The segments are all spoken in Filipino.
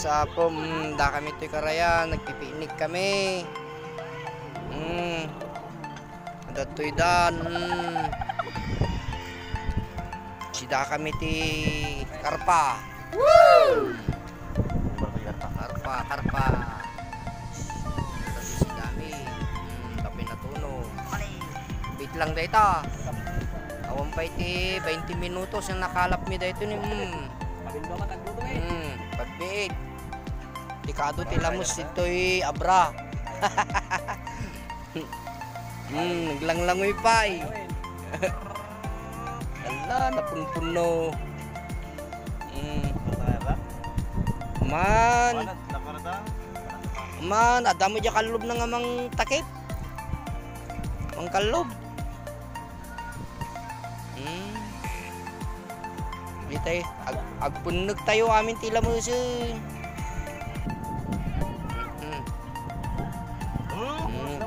sa po, mm, da kami to'y karaya, nagpipinik kami. Mm. Dato'y dan. Mm. Sida kami ti karpa. Karpa, karpa. Dato'y si dami. Mm, tapi natuno. Wait lang dayta. Awan pa iti 20 minutos yung nakalap mi dayto ni mm. Pabindo eh. Pagbiig. Tikado tilamos ito'y abra. mm, naglanglangoy pa eh. Ala, napunpuno. Mm, man, man, adamo dya kalob na nga mang takip. Mang kalob. Mm. Di tayo, ag, agpunog tayo amin tila mo sa...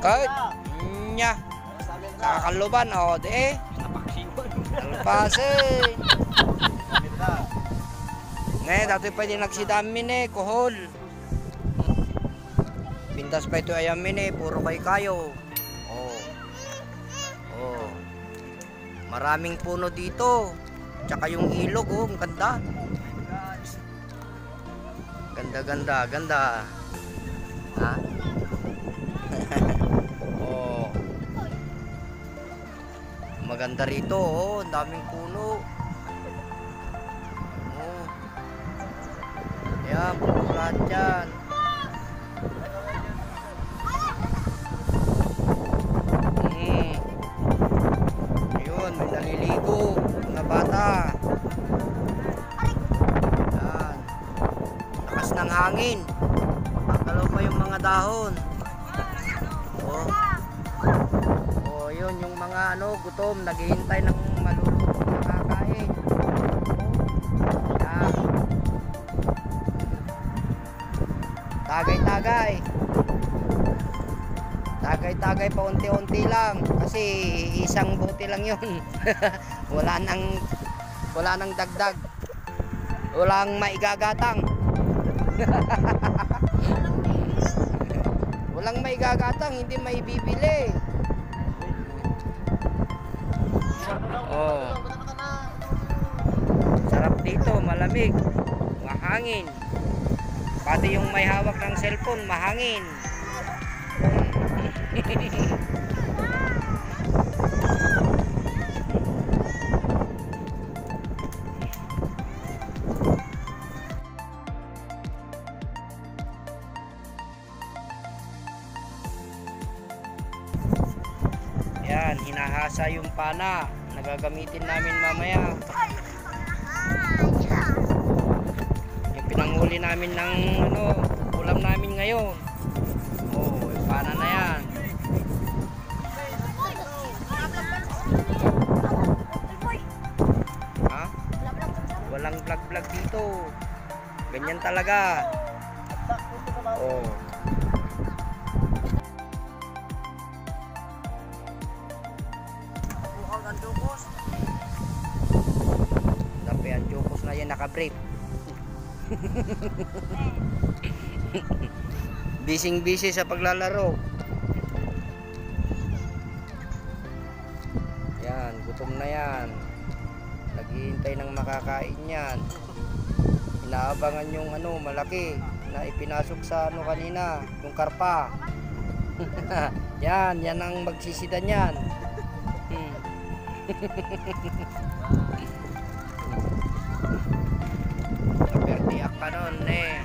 kahit, nya, kakaloban, o, di eh. Alpase. Ne, dati din nagsidamin eh, kohol. Pintas pa ito ayamin eh, puro kay kayo. Oh. Oh. Maraming puno dito. Tsaka yung ilog, oh, ang ganda. Ganda, ganda, ganda. Maganda rito, oh. Ang daming puno. Oh. Yan, puno lahat yan. Mm. Ayun, bata. Yan. Lakas ng hangin. Nakalaw pa yung mga dahon. Oh. Yun yung mga ano, gutom, naghihintay ng malulutong makakain. Yan. Tagay-tagay. Tagay-tagay pa unti-unti lang kasi isang bote lang yun. wala nang wala nang dagdag. Walang maigagatang. Walang maigagatang, hindi maibibili. Oh. Sarap dito, malamig. Mahangin. Pati yung may hawak ng cellphone, mahangin. Yan, hinahasa yung pana. Nagagamitin namin mamaya. Yung pinanghuli namin ng ano, ulam namin ngayon. Oh, pana na yan. Ha? Walang vlog-vlog dito. Ganyan talaga. Oh. Jokos na yan nakabrief. Bising busy sa paglalaro. Yan, gutom na yan. Naghihintay ng makakain yan. Inaabangan yung ano, malaki na ipinasok sa ano kanina, yung karpa. yan, yan ang magsisidan yan. Hmm. Nun eh.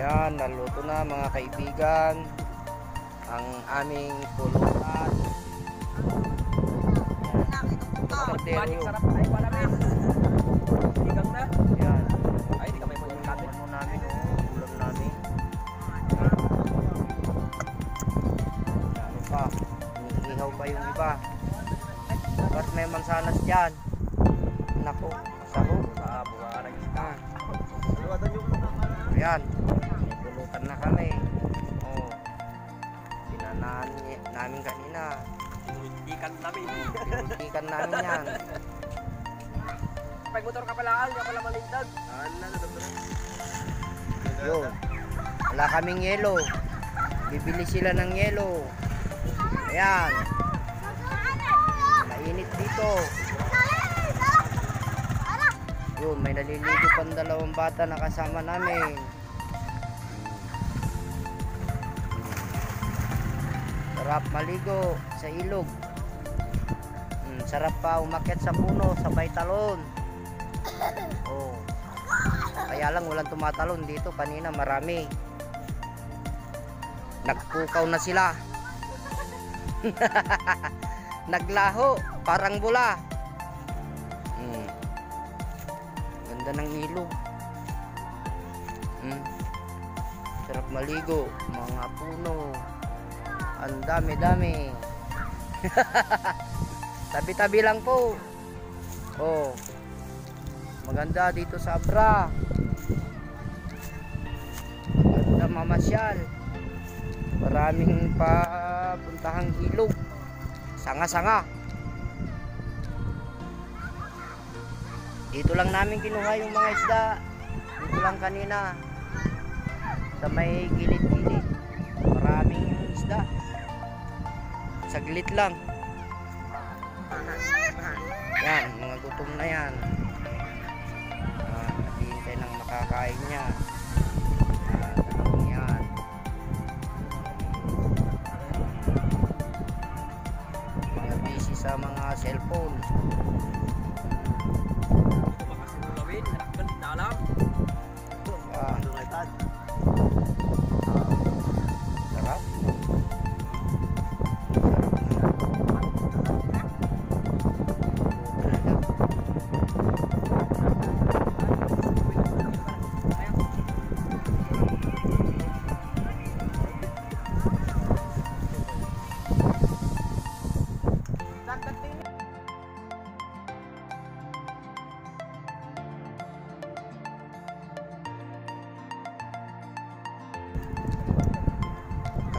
Yan, naluto na mga kaibigan ang aming pulutan. Kaldero Balik sarap ay palamin. Higang na. Yan. Iniihaw pa yung iba. Ba't may mansanas dyan? Nako, sahog. Ah, buwan na Ah. Ayan. Pulutan na kami. Oh. Pinanahan ni- namin kanina. Ikan namin. Pinuntikan namin yan. Pag motor ka pala, hindi ka pala malindag. Yun. Wala kaming yelo. Bibili sila ng yelo. Ayan. Mainit dito. Yun, may naliligo pang dalawang bata na kasama namin. Sarap maligo sa ilog. Mm, sarap pa umakyat sa puno, sabay talon. Oh. Kaya lang walang tumatalon dito kanina marami. Nagpukaw na sila. Naglaho, parang bula. Hmm. Ganda ng ilog. Hmm. Sarap maligo, mga puno. Ang dami-dami. Tabi-tabi lang po. Oh. Maganda dito sa Abra. Maganda mamasyal. Maraming papuntahang ilog. Sanga-sanga. Dito lang namin kinuha yung mga isda. Dito lang kanina. Sa may gilid-gilid. Maraming isda. Saglit lang. Yan, mga gutom na yan. Ah, naghihintay ng makakain niya. Sa mga cellphone.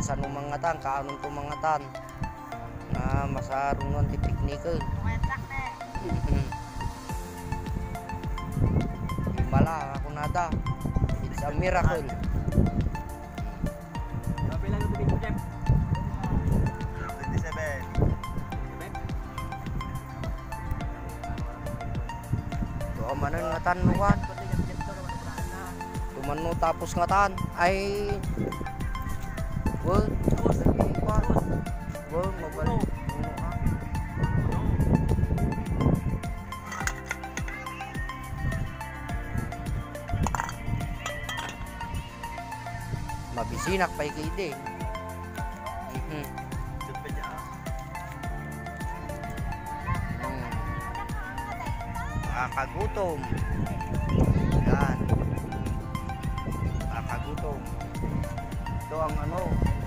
Kasan mga tan, kaanong tumangatan na masarungan ti piknikan. Himala ako nada. It's a miracle. Grabe lang tubig mo, Jeff. 27. To amanan nga tan nuwan. Tumano tapos nga tan Wag, wag, wag, mabalik. Ano ka? Mabisinak pa. Shoot pa niya. Mm. Nakakagutom. Yan. Nakakagutom. Ito ang ano.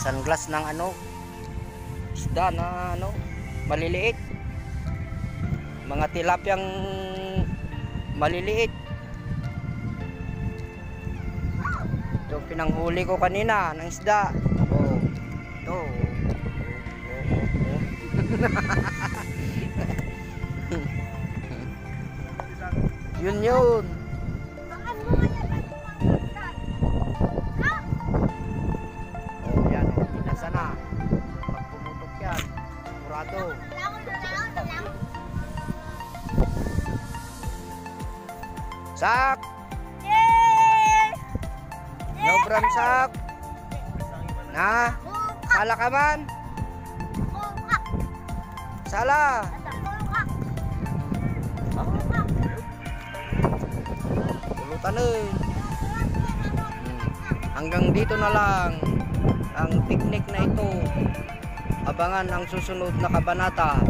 Sunglass ng ano. Isda na ano. Maliliit. Mga tilapyang maliliit. Ito pinanghuli ko kanina ng isda. Oh. Ito. Oh, oh, oh. Yun yun. Sak! No bram sak! Na? Sala ka man? Sala! Pulutan eh. Hmm. Hanggang dito na lang ang picnic na ito. Abangan ang susunod na kabanata.